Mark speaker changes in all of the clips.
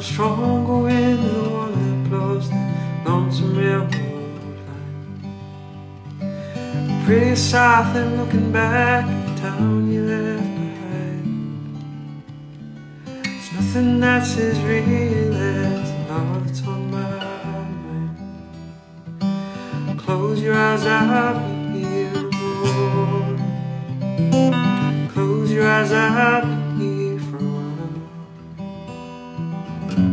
Speaker 1: stronger wind than the one that blows the lonesome railroad line. Pretty south and looking back at the town you left behind. There's nothing that's as real as the love that's on my mind. Close your eyes, I'll be morning. Close your eyes, I'll There's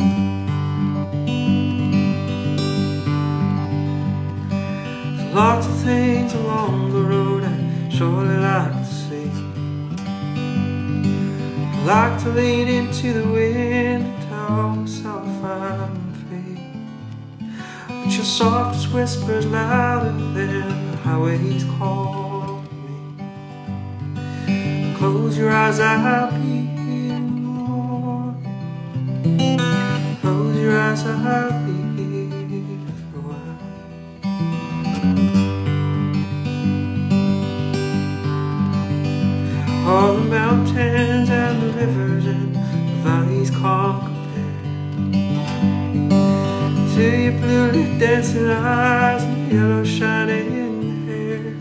Speaker 1: lots of things along the road I surely like to see. I like to lean into the wind and tell myself I'm free. But your softest whispers louder than the highways call me. Close your eyes, I'll be here I'll be here for a while. All the mountains and the rivers and the valleys can't compare To your blue lit dancing eyes and yellow shining hair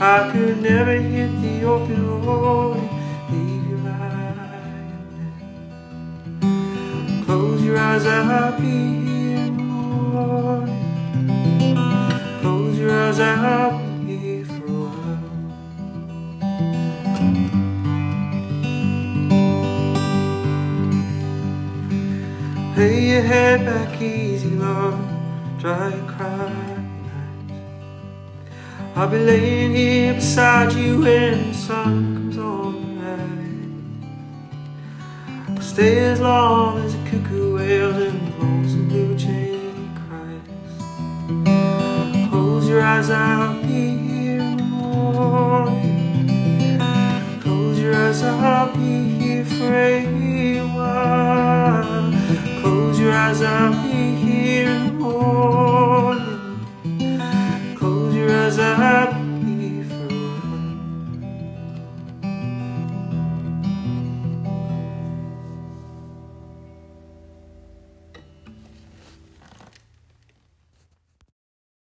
Speaker 1: I could never hit the open road eyes, I'll be here Close your eyes, I'll be here for a while Lay your head back easy, love. Dry your crying eyes. I'll be laying here beside you in the sun stay as long as the cuckoo wails and the lonesome blue jay cries. Close your eyes, I'll be here